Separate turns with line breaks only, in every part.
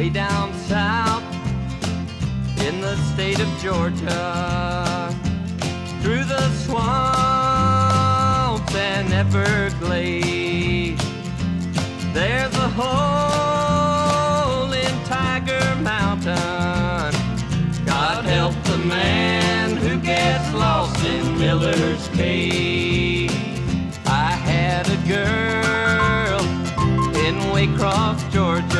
way down south in the state of Georgia, through the swamps and Everglades. There's a hole in Tiger Mountain. God help the man who gets lost in Miller's Cave. I had a girl in Waycross, Georgia,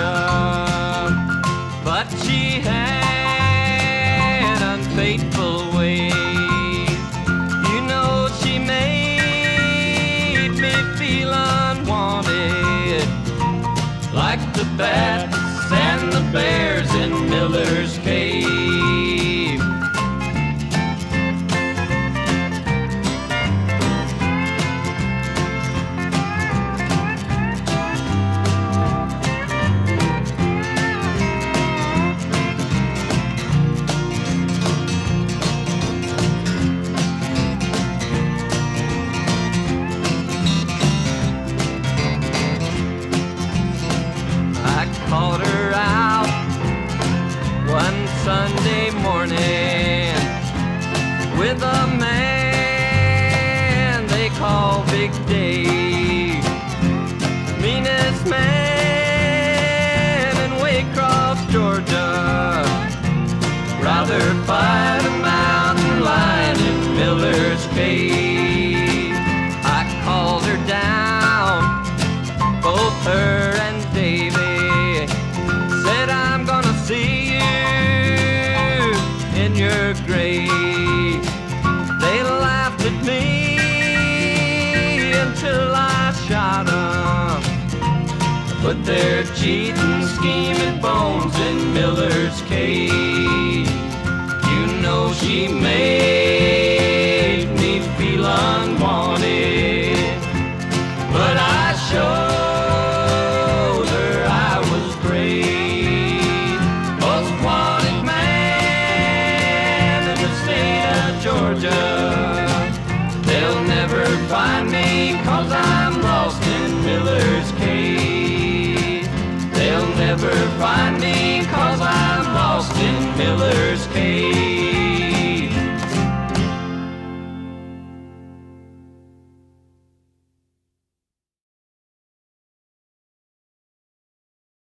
had unfaithful ways. You know she made me feel unwanted, like the bats and the bears in Miller's Big Dave. Meanest man in Waycross, Georgia. Rather fight a mountain lion in Miller's Cave. I called her down both her and Davy said I'm gonna see you in your grave. They laughed at me Put their cheating, scheming bones in Miller's cave. You know she made me feel unwanted. But I showed her I was brave. Most wanted man in the state of Georgia.